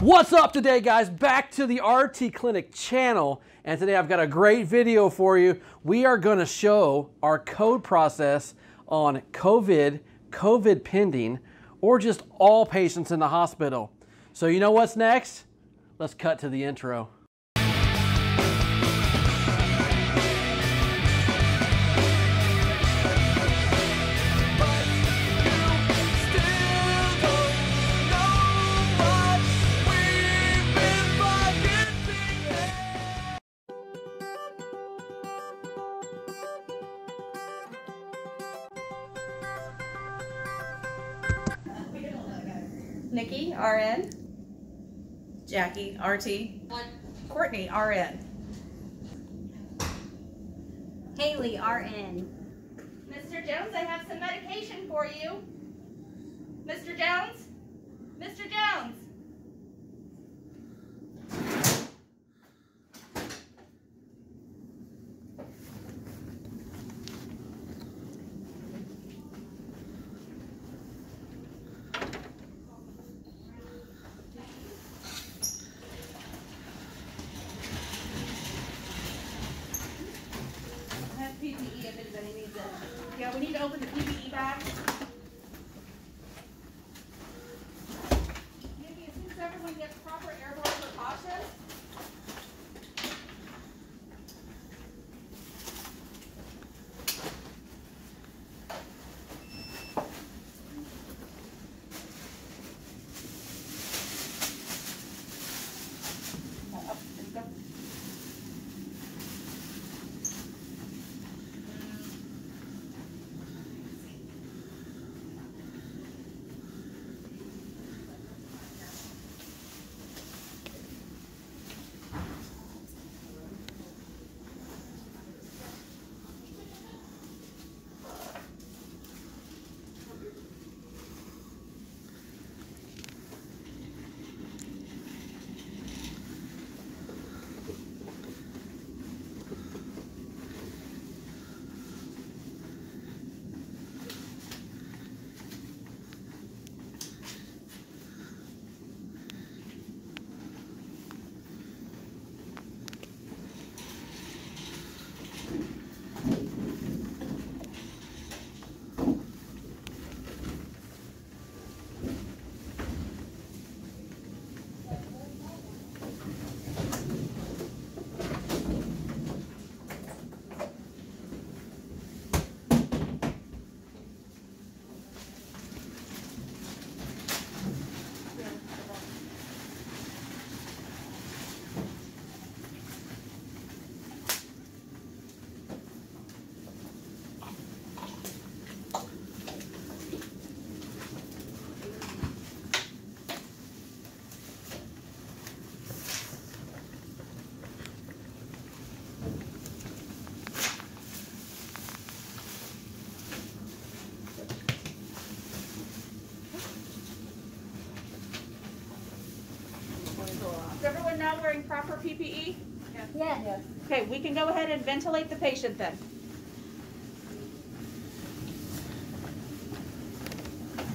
What's up today, guys? Back to the RT Clinic channel. And today I've got a great video for you. We are going to show our code process on COVID, COVID pending, or just all patients in the hospital. So, you know what's next? Let's cut to the intro. Nikki, RN. Jackie, RT. Courtney, RN. Haley, RN. Mr. Jones, I have some medication for you. Mr. Jones? Mr. Jones? I have PPE if anybody needs it. Yeah, we need to open the PPE bag. Is everyone now wearing proper PPE? Yes. Yes. Okay, we can go ahead and ventilate the patient then.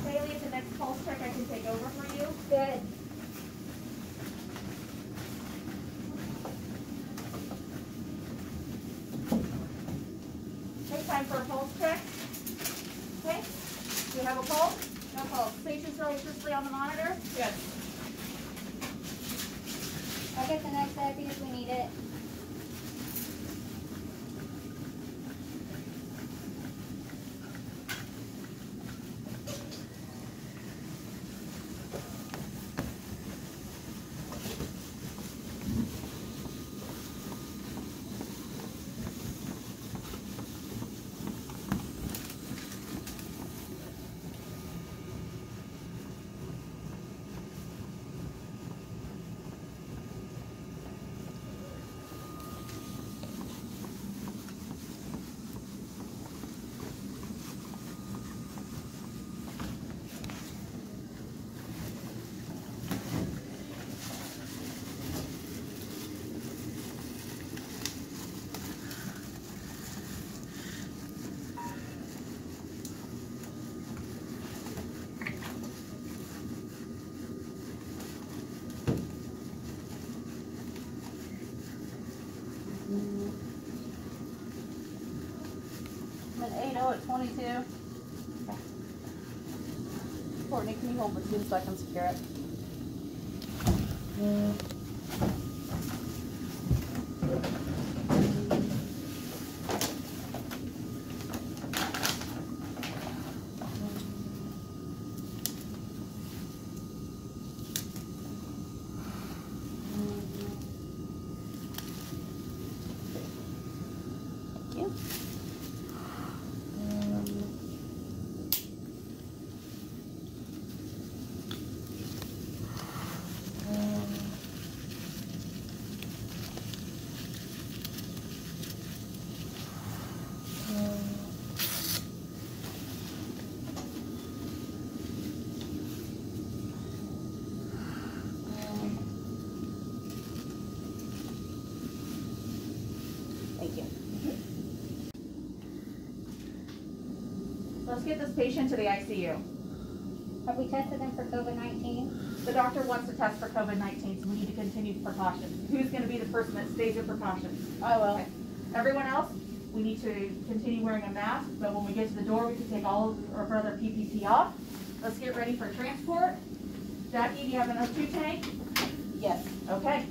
Bailey, at the next pulse check, I can take over for you. Good. Okay, time for a pulse check. Okay, do you have a pulse? No pulse. Patient's electricity on the monitor? Yes. I'll get the next if we need it. Oh at twenty-two. Courtney, can you hold the two so I secure it? Thank Let's get this patient to the ICU. Have we tested them for COVID-19? The doctor wants to test for COVID-19, so we need to continue precautions. Who's gonna be the person that stays in precautions? Oh, I will. Everyone else, we need to continue wearing a mask, but when we get to the door, we can take all of our brother PPE off. Let's get ready for transport. Jackie, do you have an O2 tank? Yes. Okay,